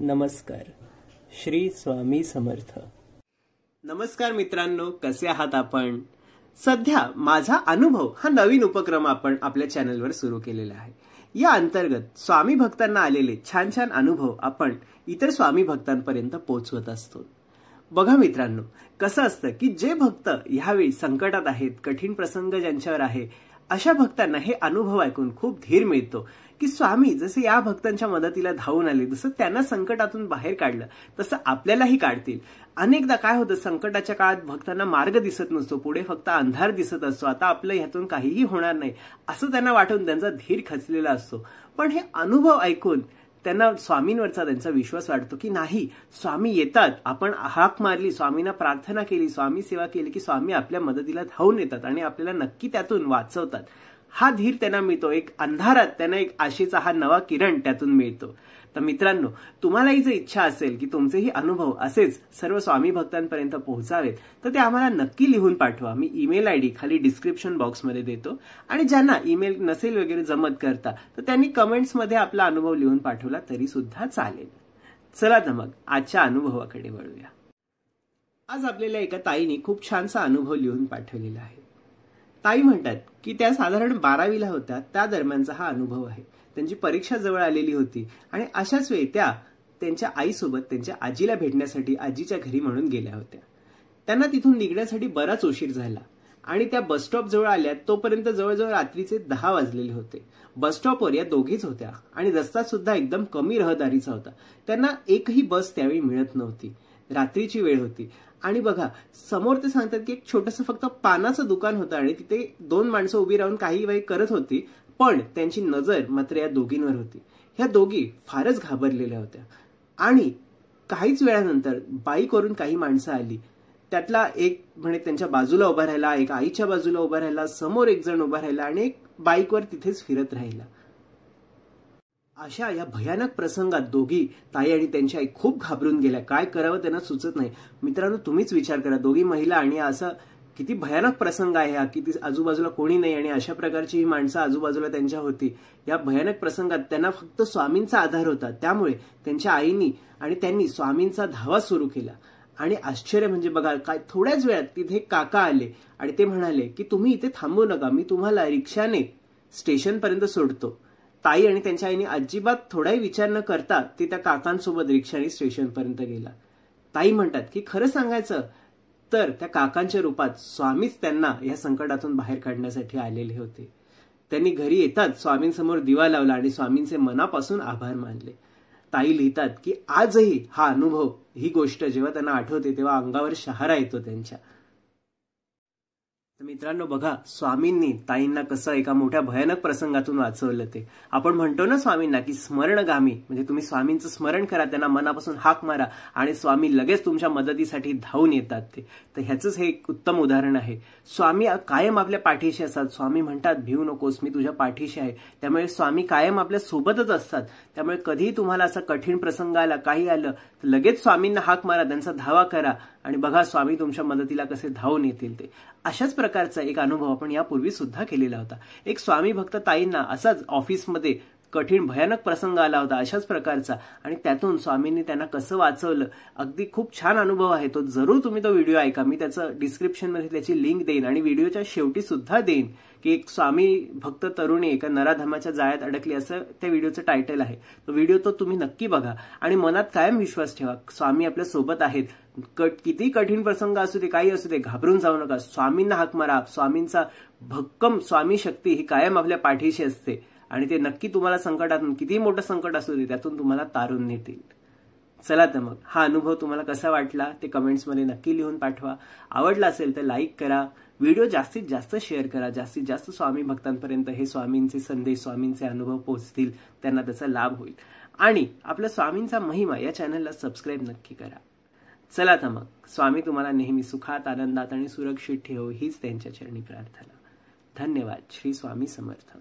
नमस्कार. श्री स्वामी समर्थ. नमस्कार मित्रांनो कसे आहात आपण? सध्या माझा अनुभव हा नवीन उपक्रम आपण आपल्या चॅनलवर सुरू केलेला आहे. या अंतर्गत स्वामी भक्तांना आलेले छान छान अनुभव आपण इतर स्वामी भक्तांपर्यंत पोहोचवत असतो. बघा मित्रांनो कसं असतं की जे भक्त ह्यावेळी संकटात आहेत कठीण प्रसंग ज्यांच्यावर आहे अशा भक्तांना हे अनुभव ऐकून खूप धीर मिळतो की स्वामी जसे या भक्तांच्या मदतीला धावून आले जसं त्यांना संकटातून बाहेर काढलं तसं आपल्यालाही काढतील. अनेकदा काय होतं संकटाच्या काळात भक्तांना मार्ग दिसत नसतो पुढे फक्त अंधार दिसत असतो. आता आपलं ह्यातून काहीही होणार नाही असं त्यांना वाटून त्यांचा धीर खचलेला असतो. पण हे अनुभव ऐकून त्यांना स्वामींवरचा त्यांचा विश्वास वाटतो की नाही स्वामी येतात. आपण हाक मारली स्वामींना प्रार्थना केली स्वामी सेवा केली की स्वामी आपल्या मदतीला धावून येतात आणि आपल्याला नक्की त्यातून वाचवतात. हा धीर त्यांना मिळतो. एक अंधारात त्यांना एक आशेचा हा नवा किरण त्यातून मिळतो. तर मित्रांनो तुम्हालाही जर इच्छा असेल की तुमचेही अनुभव असेच सर्व स्वामी भक्तांपर्यंत पोहोचावेत तर ते आम्हाला नक्की लिहून पाठवा. मी ईमेल आय डी खाली डिस्क्रिप्शन बॉक्समध्ये देतो. आणि ज्यांना ईमेल नसेल वगैरे जमत करता तर त्यांनी कमेंट्समध्ये आपला अनुभव लिहून पाठवला तरी सुद्धा चालेल. चला तर मग आजच्या अनुभवाकडे वळूया. आज आपल्याला एका ताईने खूप छानसा अनुभव लिहून पाठवलेला आहे. ताई म्हणतात की त्या साधारण बारावीला होत्या त्या दरम्यानचा हा अनुभव आहे. त्यांची परीक्षा जवळ आलेली होती आणि अशाच वेळी त्या त्यांच्या आईसोबत त्यांच्या आजीला भेटण्यासाठी आजीच्या घरी म्हणून गेल्या होत्या. त्यांना तिथून निघण्यासाठी बराच उशीर झाला आणि त्या बसस्टॉप जवळ आल्या तोपर्यंत जवळजवळ रात्रीचे दहा वाजलेले होते. बसस्टॉपवर या दोघीच होत्या आणि रस्ता सुद्धा एकदम कमी रहदारीचा होता. त्यांना एकही बस त्यावेळी मिळत नव्हती. रात्रीची वेळ होती. आणि बघा समोर ते सांगतात की एक छोटस फक्त पानाचं दुकान होतं आणि तिथे दोन माणसं उभी राहून काही वाई करत होती पण त्यांची नजर मात्र या दोघींवर होती. ह्या दोघी फारच घाबरलेल्या होत्या. आणि काहीच वेळानंतर बाईकवरून काही माणसं आली. त्यातला एक म्हणे त्यांच्या बाजूला उभा राहिला एक आईच्या बाजूला उभा राहिला समोर एक जण उभा राहिला आणि एक बाईकवर तिथेच फिरत राहिला. अशा या भयानक प्रसंगात दोघी ताई आणि त्यांची आई खूप घाबरून गेल्या. काय करावं त्यांना सुचत नाही. मित्रांनो तुम्हीच विचार करा. दोघी महिला आणि असं किती भयानक प्रसंग आहे हा किती आजूबाजूला कोणी नाही आणि अशा प्रकारची ही माणसं आजूबाजूला त्यांच्या होती. या भयानक प्रसंगात त्यांना फक्त स्वामींचा आधार होता. त्यामुळे त्यांच्या आईनी आणि त्यांनी स्वामींचा धावा सुरू केला. आणि आश्चर्य म्हणजे बघा काय थोड्याच वेळात तिथे काका आले आणि ते म्हणाले की तुम्ही इथे थांबू नका. मी तुम्हाला रिक्षाने स्टेशनपर्यंत सोडतो. ताई आणि त्यांच्या आईने अजिबात थोडाही विचार न करता ते त्या काकांसोबत रिक्षाने स्टेशनपर्यंत गेला ताई म्हणतात की खरं सांगायचं तर त्या काकांच्या रूपात स्वामीच त्यांना या संकटातून बाहेर काढण्यासाठी आलेले होते. त्यांनी घरी येतात स्वामींसमोर दिवा लावला आणि स्वामींचे मनापासून आभार मानले. ताई लिहितात की आजही हा अनुभव ही गोष्ट जेव्हा त्यांना आठवते तेव्हा अंगावर शहारा येतो त्यांच्या. तर मित्रांनो बघा स्वामींनी ताईंना कसं एका मोठ्या भयानक प्रसंगातून वाचवलं ते. आपण म्हणतो ना स्वामींना की स्मरणगामी म्हणजे तुम्ही स्वामींचं स्मरण करा त्यांना मनापासून हाक मारा आणि स्वामी लगेच तुमच्या मदतीसाठी धावून येतात ते. तर ह्याचंच हे एक उत्तम उदाहरण आहे. स्वामी कायम आपल्या पाठीशी असतात. स्वामी म्हणतात भिऊ नकोस मी तुझ्या पाठीशी आहे. त्यामुळे स्वामी कायम आपल्या सोबतच असतात. त्यामुळे कधीही तुम्हाला असा कठीण प्रसंग आला काही आलं तर लगेच स्वामींना हाक मारा त्यांचा धावा करा. आणि बघा स्वामी तुमच्या मदतीला कसे धावून येतील ते. अशाच प्रकारचा एक अनुभव आपण यापूर्वी सुद्धा केलेला होता. एक स्वामी भक्त ताईंना असाच ऑफिसमध्ये कठीण भयानक प्रसंग आला होता अशाच प्रकारचा. आणि त्यातून स्वामींनी त्यांना कसं वाचवलं अगदी खूप छान अनुभव आहे तो. जरूर तुम्ही तो व्हिडिओ ऐका. मी त्याचं डिस्क्रिप्शनमध्ये त्याची लिंक देईन आणि व्हिडिओच्या शेवटी सुद्धा देईन की एक स्वामी भक्त तरुणी एका नराधमाच्या जाळ्यात अडकली असं त्या व्हिडिओचं टायटल आहे. तो व्हिडिओ तो तुम्ही नक्की बघा. आणि मनात कायम विश्वास ठेवा स्वामी आपल्यासोबत आहेत. किती कठीण प्रसंग असू दे काही असू दे घाबरून जाऊ नका. स्वामींना हाक मारा. स्वामींचा भक्कम स्वामी शक्ती ही कायम आपल्या पाठीशी असते. आणि ते नक्की तुम्हाला संकटातून किती मोठं संकट असू दे त्यातून तुम्हाला तारून नेतील चला तर मग हा अनुभव तुम्हाला कसा वाटला ते कमेंट्समध्ये नक्की लिहून पाठवा. आवडला असेल तर लाईक करा. व्हिडिओ जास्तीत जास्त शेअर करा. जास्तीत जास्त स्वामी भक्तांपर्यंत हे स्वामींचे संदेश स्वामींचे अनुभव पोहोचतील. त्यांना त्याचा लाभ होईल. आणि आपल्या स्वामींचा महिमा या चॅनलला सबस्क्राईब नक्की करा. चला तर मग स्वामी तुम्हाला नेहमी सुखात आनंदात आणि सुरक्षित ठेव हीच त्यांच्या चरणी प्रार्थना. धन्यवाद. श्री स्वामी समर्थ.